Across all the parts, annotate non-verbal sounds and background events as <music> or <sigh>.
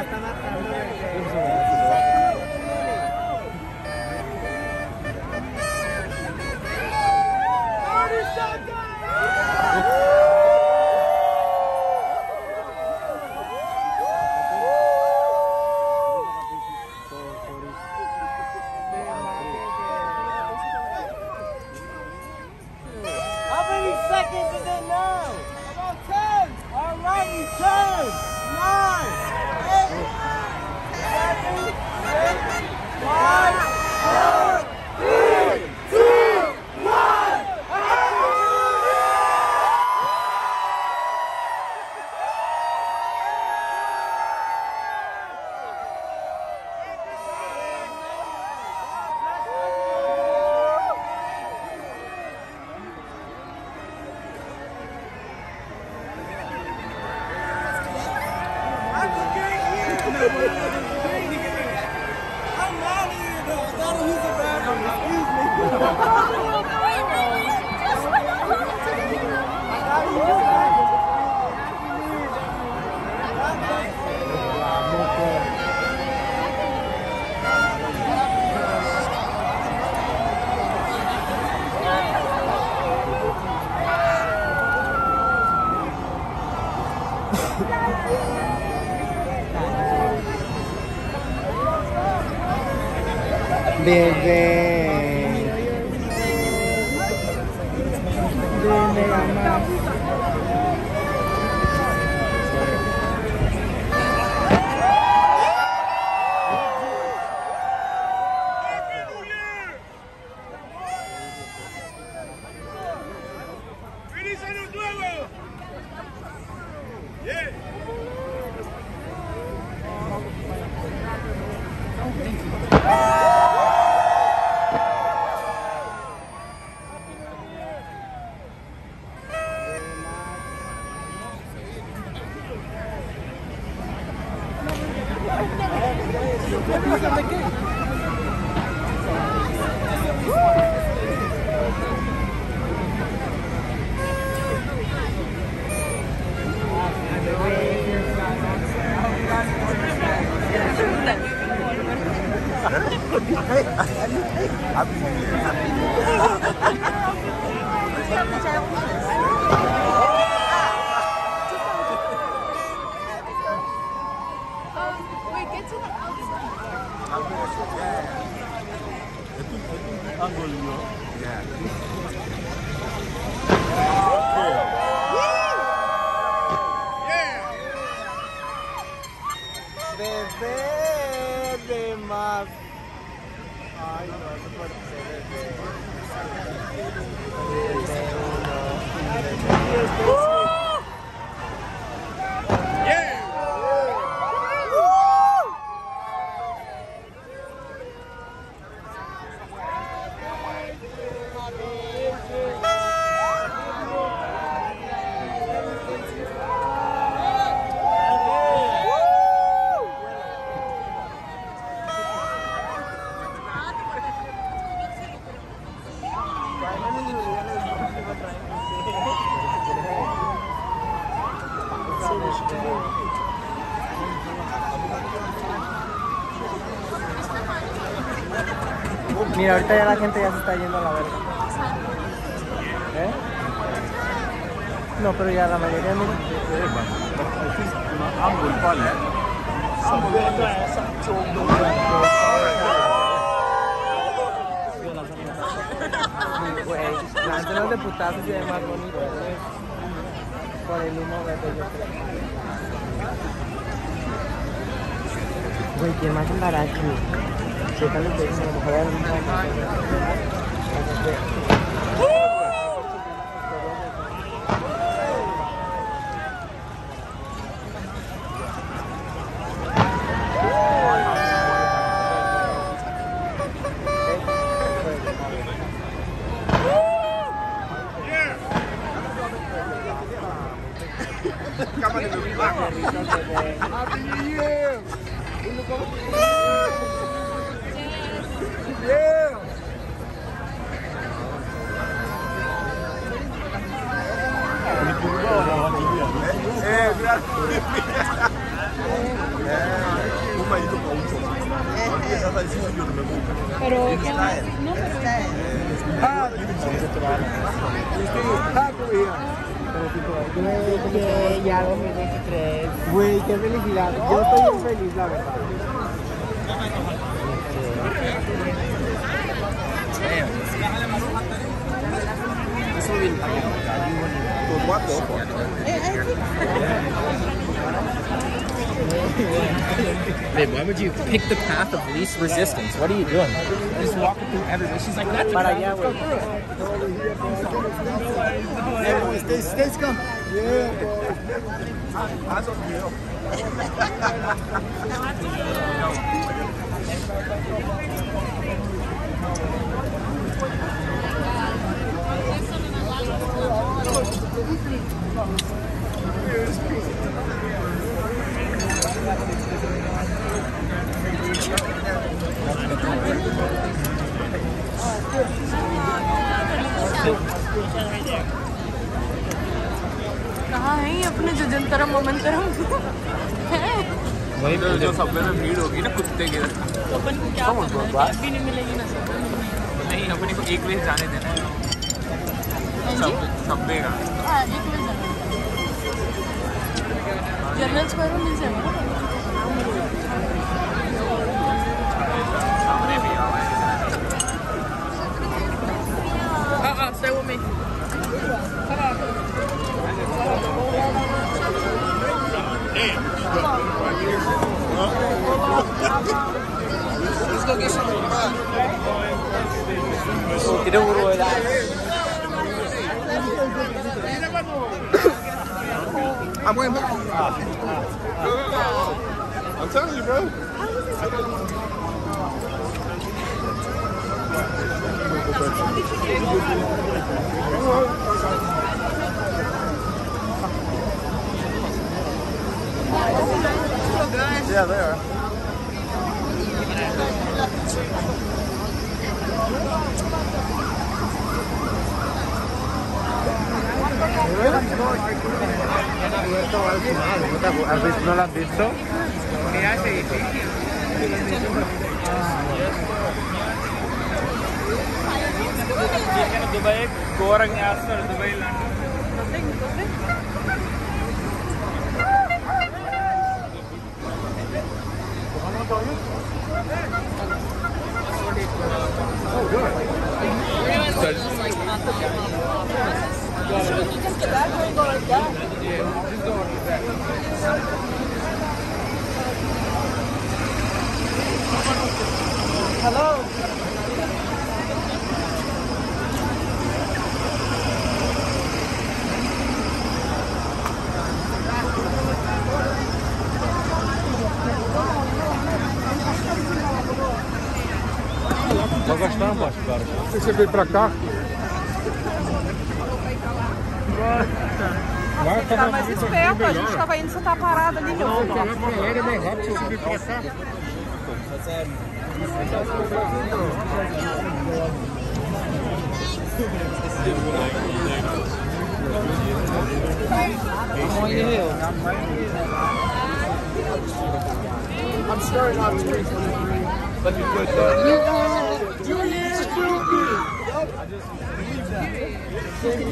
どうぞ。Nós não Bebé. Bebé, mamá. Um, wait, get to the outside. Bebé Ai, não, Mira, ahorita ya la gente ya se está yendo a la verga. ¿Eh? No, pero ya la mayoría, mira. Güey, lánzalos de putazos y de más bonito, güey. Por el humo verde, yo creo. Oi, tem mais um barato. Né? Você tá no peito, você não vai Que ya 2023. Güey, qué felicidad. Yo estoy muy feliz, la verdad. Por quatro, pô. Babe, why would you pick the path of least resistance? What are you doing? Just walking through everywhere. She's like, that's Para allá, güey. Stay, stay scum. कहाँ है वही जो सब में भीड़ होगी ना कुत्ते की। तो अपन को क्या करना है? कैब भी नहीं मिलेगी ना सब नहीं अपने को एक वेज जाने देना। है सब सबवे का हाँ एक जनरल स्क्वायर में मिल जाएगा I'm going back. I'm telling you, bro. Yeah, they are. ¿Has visto? ¿No lo has visto? Mira ese edificio. Dubai ఘోరంగా చేస్తున్నాడు దుబాయ్ లాంటి Oh. look at that, Hello? Nós gostamos, cara. Você veio pra cá? Agora tá mais esperto, a gente tava indo, você tá parado ali, meu filho. Não, pra lá é mais rápido, você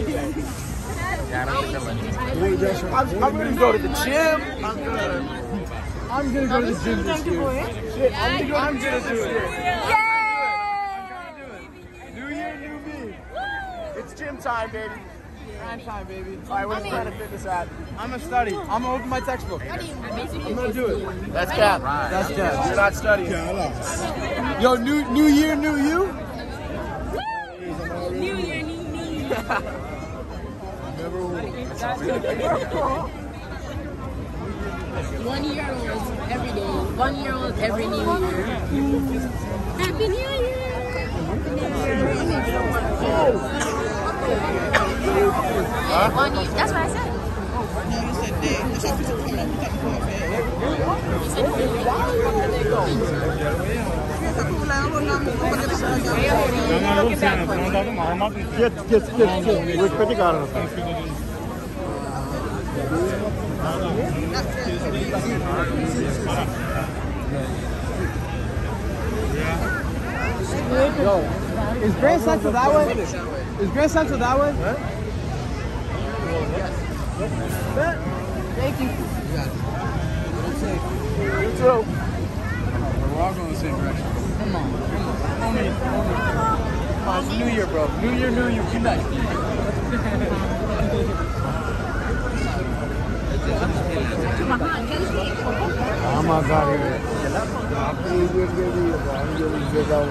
you I'm, I'm gonna go to the gym. I'm gonna, I'm gonna go to the gym this year. Shit, I'm gonna, I'm gonna do it. New year, new me. It's gym time, baby. Prime time, baby. All right, where's the Planet Fitness at? I'm gonna study. I'm gonna open my textbook. I'm gonna do it. That's cap. That's cap. You're not studying. Yo, new new year, new you. <laughs> New year, new me. One year old every day. One year old every new year. Happy New Year! One year. That's what I said. Get, get, get, get. Wait, pwede ka rin. Yo, is Grand Central that way? Is Grand Central that way? Thank you. You too. We're all going the same direction. Come on. Come on. Oh, it's New Year, bro. New Year, New Year. You nice. Ama gari. Abi geliyor geliyor. Abi geliyor geliyor.